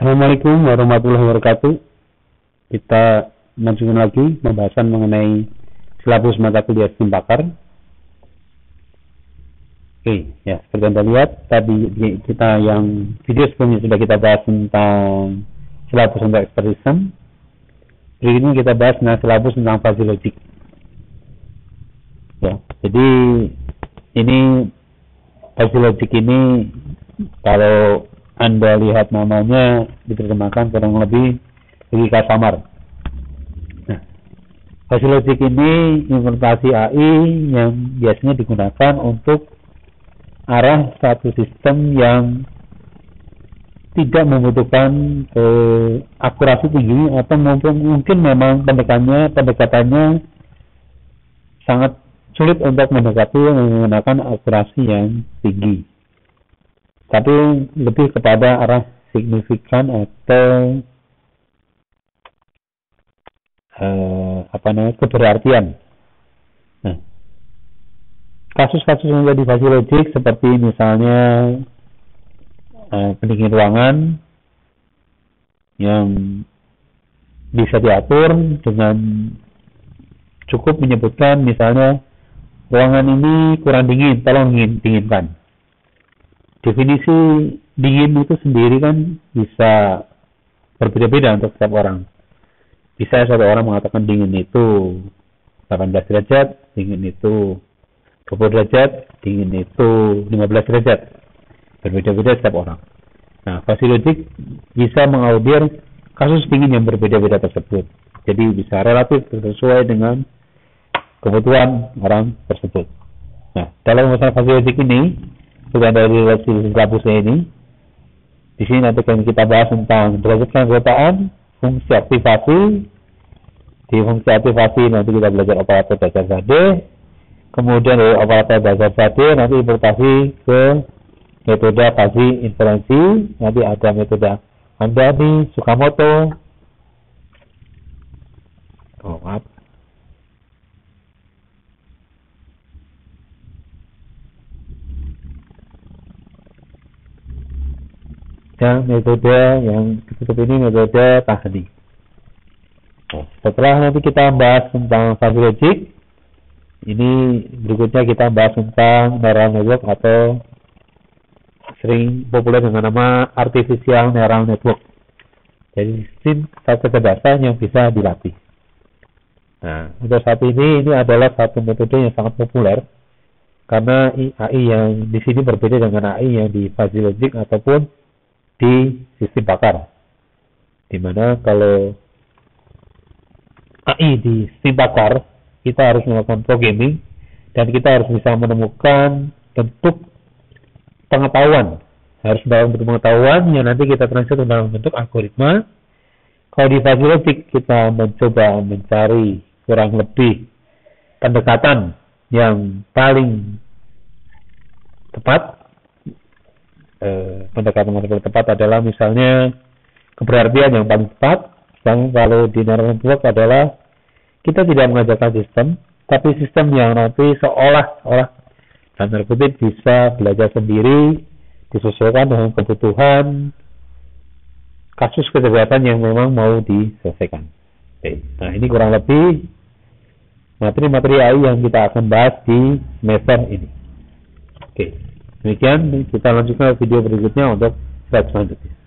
Assalamualaikum warahmatullahi wabarakatuh. Kita lanjutkan lagi pembahasan mengenai silabus mata kuliah STIM Pakar. Oke, ya seperti Anda lihat tadi kita yang video sebelumnya sudah kita bahas tentang silabus untuk expert system. ini kita bahas tentang silabus tentang fuzzy logic. Ya, jadi ini fuzzy logic ini kalau anda lihat namanya diterjemahkan kurang lebih logika samar. Nah, hasil logik ini implementasi AI yang biasanya digunakan untuk arah satu sistem yang tidak membutuhkan eh, akurasi tinggi atau mungkin, mungkin memang pendekatannya pendekatannya sangat sulit untuk mendekati menggunakan akurasi yang tinggi tapi lebih kepada arah signifikan atau eh, apa namanya keberartian. Nah, kasus-kasus jadi logik seperti misalnya eh, pendingin ruangan yang bisa diatur dengan cukup menyebutkan misalnya ruangan ini kurang dingin, tolong dingin, dinginkan definisi dingin itu sendiri kan bisa berbeda-beda untuk setiap orang. Bisa satu orang mengatakan dingin itu 18 derajat, dingin itu 20 derajat, dingin itu 15 derajat. Berbeda-beda setiap orang. Nah, fasilodik bisa mengaudit kasus dingin yang berbeda-beda tersebut. Jadi bisa relatif sesuai dengan kebutuhan orang tersebut. Nah, dalam masalah fasilodik ini, bukan dari silabusnya ini. Di sini nanti akan kita bahas tentang derajat keanggotaan, fungsi aktivasi. Di fungsi aktivasi nanti kita belajar operator dasar Sade. Kemudian dari operator dasar Sade nanti importasi ke metode fasi inferensi. Nanti ada metode Andani, Sukamoto. Yang metode yang ditutup ini metode tahdi. Setelah nanti kita bahas tentang fuzzy logic, ini berikutnya kita bahas tentang neural network atau sering populer dengan nama artificial neural network. Jadi sistem satu kecerdasan yang bisa dilatih. Nah, untuk saat ini ini adalah satu metode yang sangat populer karena AI yang di sini berbeda dengan AI yang di fuzzy logic ataupun di sistem bakar. Di mana kalau AI di sistem bakar, kita harus melakukan programming dan kita harus bisa menemukan bentuk pengetahuan. Harus dalam bentuk pengetahuan yang nanti kita translate dalam bentuk algoritma. Kalau di logic kita mencoba mencari kurang lebih pendekatan yang paling tepat eh, pendekatan yang tepat adalah misalnya keberartian yang paling tepat. Yang kalau di neural network adalah kita tidak mengajarkan sistem, tapi sistem yang nanti seolah-olah dan kutip bisa belajar sendiri, disesuaikan dengan kebutuhan kasus kejahatan yang memang mau diselesaikan. Oke. Nah ini kurang lebih materi-materi AI yang kita akan bahas di semester ini. Oke. Demikian kita lanjutkan video berikutnya untuk slide selanjutnya.